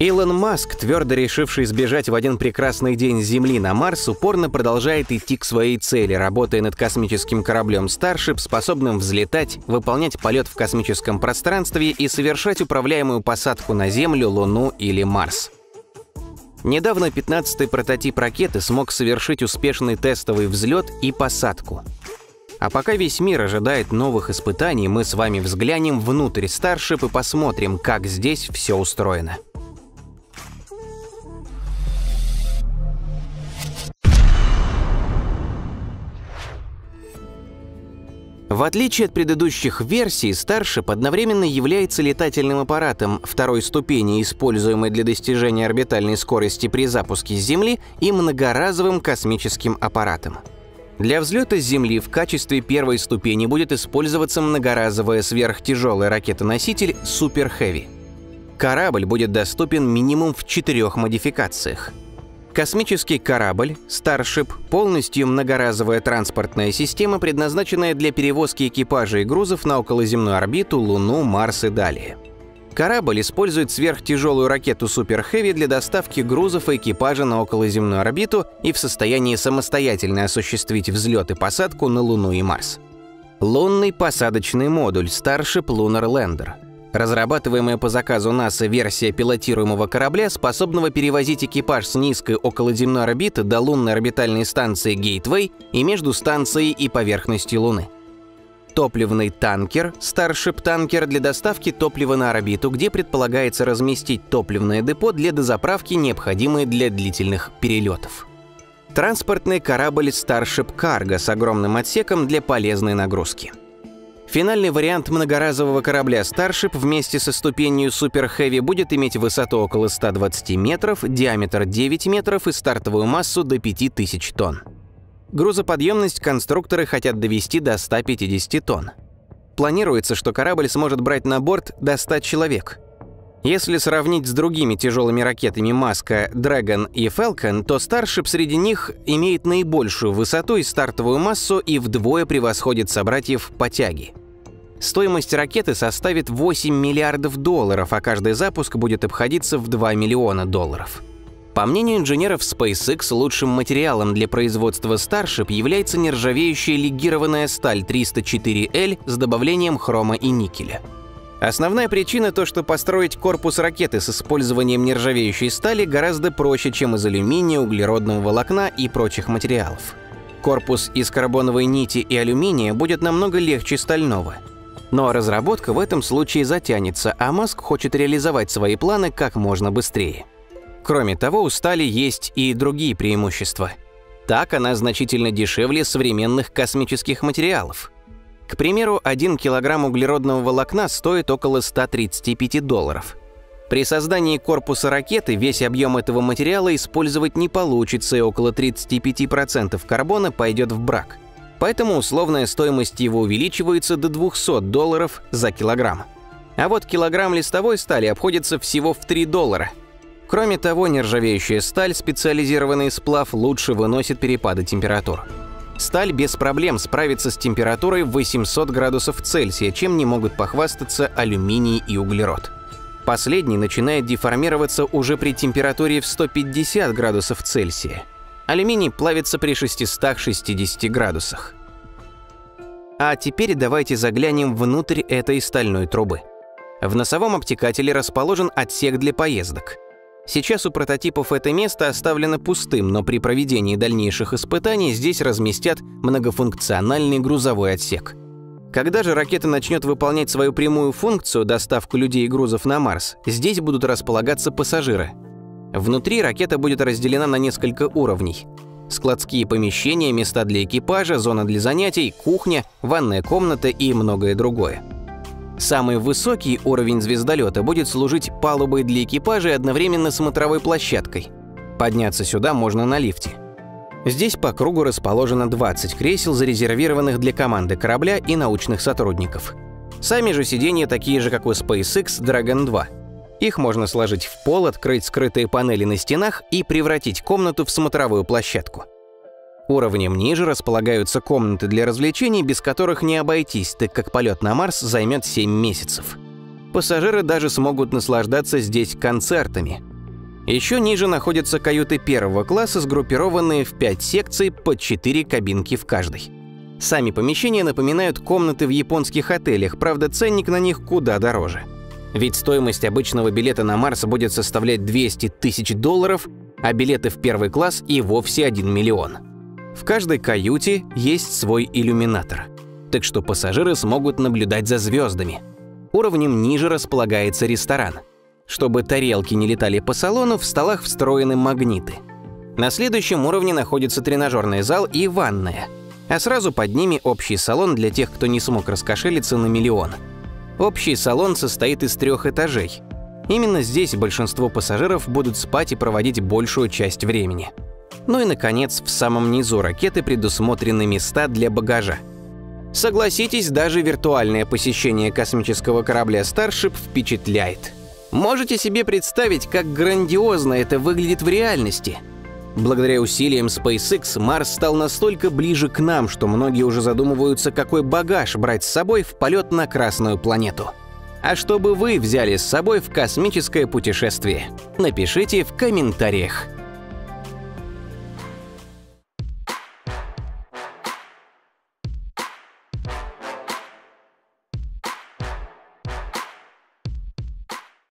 Илон Маск, твердо решивший сбежать в один прекрасный день с Земли на Марс, упорно продолжает идти к своей цели, работая над космическим кораблем Starship, способным взлетать, выполнять полет в космическом пространстве и совершать управляемую посадку на Землю, Луну или Марс. Недавно 15-й прототип ракеты смог совершить успешный тестовый взлет и посадку. А пока весь мир ожидает новых испытаний, мы с вами взглянем внутрь Starship и посмотрим, как здесь все устроено. В отличие от предыдущих версий, Starship одновременно является летательным аппаратом второй ступени, используемой для достижения орбитальной скорости при запуске с Земли, и многоразовым космическим аппаратом. Для взлета с Земли в качестве первой ступени будет использоваться многоразовая сверхтяжелая ракета-носитель Super Heavy. Корабль будет доступен минимум в четырех модификациях – Космический корабль Starship – полностью многоразовая транспортная система, предназначенная для перевозки экипажей и грузов на околоземную орбиту, Луну, Марс и далее. Корабль использует сверхтяжелую ракету Super Heavy для доставки грузов и экипажа на околоземную орбиту и в состоянии самостоятельно осуществить взлет и посадку на Луну и Марс. Лунный посадочный модуль Starship Lunar Lander – Разрабатываемая по заказу НАСА версия пилотируемого корабля, способного перевозить экипаж с низкой околоземной орбиты до лунной орбитальной станции Гейтвей и между станцией и поверхностью Луны. Топливный танкер, Starship танкер для доставки топлива на орбиту, где предполагается разместить топливное депо для дозаправки, необходимое для длительных перелетов. Транспортный корабль Starship Cargo с огромным отсеком для полезной нагрузки. Финальный вариант многоразового корабля Starship вместе со ступенью Super Heavy будет иметь высоту около 120 метров, диаметр 9 метров и стартовую массу до 5000 тонн. Грузоподъемность конструкторы хотят довести до 150 тонн. Планируется, что корабль сможет брать на борт до 100 человек. Если сравнить с другими тяжелыми ракетами Маска, Dragon и Falcon, то Starship среди них имеет наибольшую высоту и стартовую массу и вдвое превосходит собратьев по тяге. Стоимость ракеты составит 8 миллиардов долларов, а каждый запуск будет обходиться в 2 миллиона долларов. По мнению инженеров SpaceX, лучшим материалом для производства Starship является нержавеющая легированная сталь 304L с добавлением хрома и никеля. Основная причина то, что построить корпус ракеты с использованием нержавеющей стали гораздо проще, чем из алюминия, углеродного волокна и прочих материалов. Корпус из карбоновой нити и алюминия будет намного легче стального – но разработка в этом случае затянется, а Маск хочет реализовать свои планы как можно быстрее. Кроме того, у стали есть и другие преимущества. Так она значительно дешевле современных космических материалов. К примеру, 1 килограмм углеродного волокна стоит около 135 долларов. При создании корпуса ракеты весь объем этого материала использовать не получится, и около 35% карбона пойдет в брак – поэтому условная стоимость его увеличивается до 200 долларов за килограмм. А вот килограмм листовой стали обходится всего в 3 доллара. Кроме того, нержавеющая сталь, специализированный сплав, лучше выносит перепады температур. Сталь без проблем справится с температурой 800 градусов Цельсия, чем не могут похвастаться алюминий и углерод. Последний начинает деформироваться уже при температуре в 150 градусов Цельсия – Алюминий плавится при 660 градусах. А теперь давайте заглянем внутрь этой стальной трубы. В носовом обтекателе расположен отсек для поездок. Сейчас у прототипов это место оставлено пустым, но при проведении дальнейших испытаний здесь разместят многофункциональный грузовой отсек. Когда же ракета начнет выполнять свою прямую функцию, доставку людей и грузов на Марс, здесь будут располагаться пассажиры – Внутри ракета будет разделена на несколько уровней. Складские помещения, места для экипажа, зона для занятий, кухня, ванная комната и многое другое. Самый высокий уровень звездолета будет служить палубой для экипажа и одновременно смотровой площадкой. Подняться сюда можно на лифте. Здесь по кругу расположено 20 кресел, зарезервированных для команды корабля и научных сотрудников. Сами же сиденья такие же, как у SpaceX Dragon 2 – их можно сложить в пол, открыть скрытые панели на стенах и превратить комнату в смотровую площадку. Уровнем ниже располагаются комнаты для развлечений, без которых не обойтись, так как полет на Марс займет 7 месяцев. Пассажиры даже смогут наслаждаться здесь концертами. Еще ниже находятся каюты первого класса, сгруппированные в 5 секций по 4 кабинки в каждой. Сами помещения напоминают комнаты в японских отелях, правда ценник на них куда дороже. Ведь стоимость обычного билета на Марс будет составлять 200 тысяч долларов, а билеты в первый класс и вовсе 1 миллион. В каждой каюте есть свой иллюминатор, так что пассажиры смогут наблюдать за звездами. Уровнем ниже располагается ресторан. Чтобы тарелки не летали по салону, в столах встроены магниты. На следующем уровне находится тренажерный зал и ванная, а сразу под ними общий салон для тех, кто не смог раскошелиться на миллион. Общий салон состоит из трех этажей. Именно здесь большинство пассажиров будут спать и проводить большую часть времени. Ну и, наконец, в самом низу ракеты предусмотрены места для багажа. Согласитесь, даже виртуальное посещение космического корабля Starship впечатляет. Можете себе представить, как грандиозно это выглядит в реальности? Благодаря усилиям SpaceX Марс стал настолько ближе к нам, что многие уже задумываются, какой багаж брать с собой в полет на Красную планету. А чтобы вы взяли с собой в космическое путешествие? Напишите в комментариях.